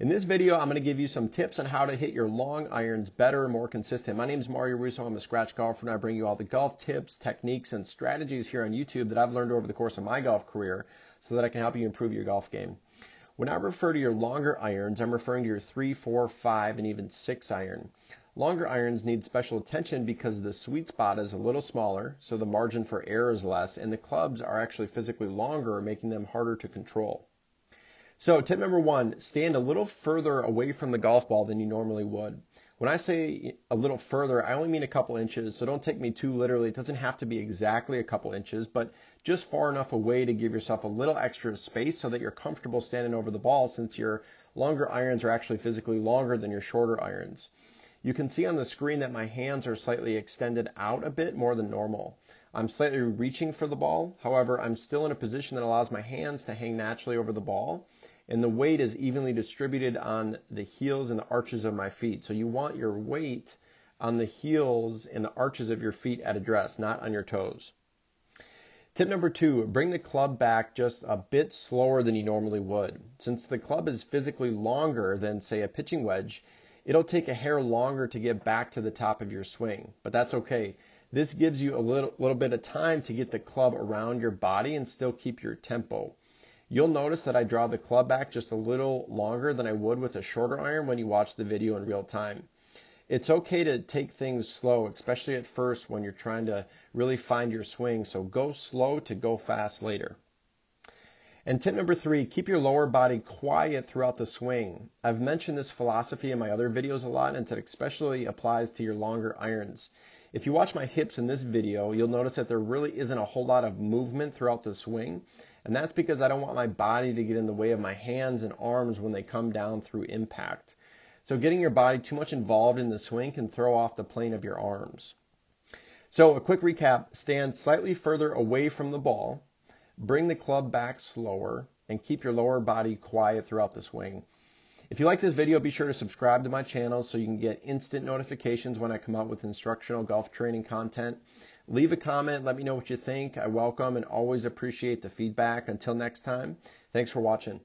In this video, I'm going to give you some tips on how to hit your long irons better and more consistent. My name is Mario Russo. I'm a scratch golfer and I bring you all the golf tips, techniques, and strategies here on YouTube that I've learned over the course of my golf career so that I can help you improve your golf game. When I refer to your longer irons, I'm referring to your 3, 4, 5, and even 6 iron. Longer irons need special attention because the sweet spot is a little smaller, so the margin for error is less, and the clubs are actually physically longer, making them harder to control. So tip number one, stand a little further away from the golf ball than you normally would. When I say a little further, I only mean a couple inches, so don't take me too literally. It doesn't have to be exactly a couple inches, but just far enough away to give yourself a little extra space so that you're comfortable standing over the ball since your longer irons are actually physically longer than your shorter irons. You can see on the screen that my hands are slightly extended out a bit more than normal. I'm slightly reaching for the ball. However, I'm still in a position that allows my hands to hang naturally over the ball and the weight is evenly distributed on the heels and the arches of my feet. So you want your weight on the heels and the arches of your feet at address, not on your toes. Tip number two, bring the club back just a bit slower than you normally would. Since the club is physically longer than, say, a pitching wedge, it'll take a hair longer to get back to the top of your swing, but that's okay. This gives you a little, little bit of time to get the club around your body and still keep your tempo. You'll notice that I draw the club back just a little longer than I would with a shorter iron when you watch the video in real time. It's okay to take things slow, especially at first when you're trying to really find your swing. So go slow to go fast later. And tip number three, keep your lower body quiet throughout the swing. I've mentioned this philosophy in my other videos a lot, and it especially applies to your longer irons. If you watch my hips in this video, you'll notice that there really isn't a whole lot of movement throughout the swing. And that's because I don't want my body to get in the way of my hands and arms when they come down through impact. So getting your body too much involved in the swing can throw off the plane of your arms. So a quick recap, stand slightly further away from the ball, bring the club back slower, and keep your lower body quiet throughout the swing. If you like this video, be sure to subscribe to my channel so you can get instant notifications when I come out with instructional golf training content. Leave a comment. Let me know what you think. I welcome and always appreciate the feedback. Until next time, thanks for watching.